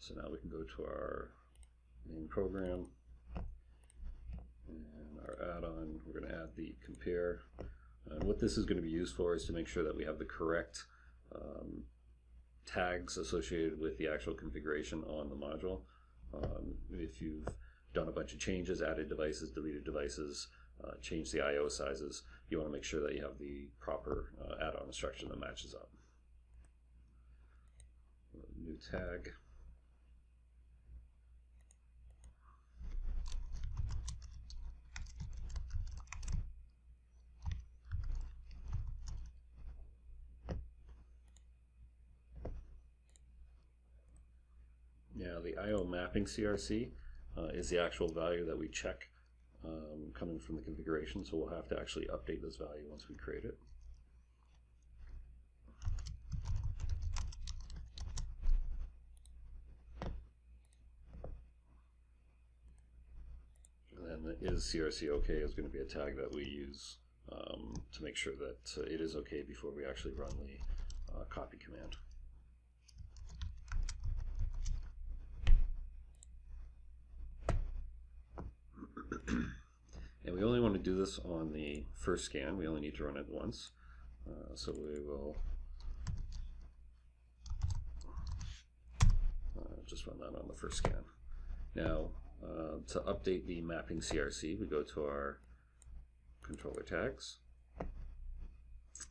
So now we can go to our main program and our add-on, we're going to add the compare. And what this is going to be used for is to make sure that we have the correct um, tags associated with the actual configuration on the module. Um, if you've done a bunch of changes, added devices, deleted devices, uh, changed the I/O sizes, you want to make sure that you have the proper uh, add-on instruction that matches up. New tag. Now the IO mapping CRC uh, is the actual value that we check um, coming from the configuration, so we'll have to actually update this value once we create it. And then the is CRC okay is going to be a tag that we use um, to make sure that uh, it is okay before we actually run the uh, copy command. And we only want to do this on the first scan. We only need to run it once. Uh, so we will uh, just run that on the first scan. Now, uh, to update the mapping CRC, we go to our controller tags.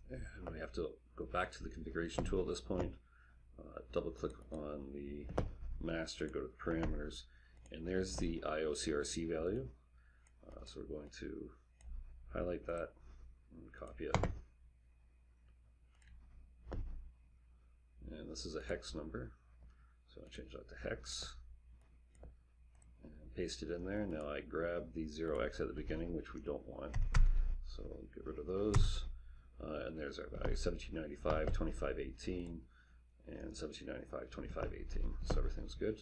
And we have to go back to the configuration tool at this point. Uh, double click on the master, go to parameters, and there's the IOCRC value. Uh, so we're going to highlight that and copy it. And this is a hex number. So I change that to hex and paste it in there. Now I grab the 0x at the beginning, which we don't want. So I'll get rid of those. Uh, and there's our value 1795, 2518, and 1795, 2518. So everything's good.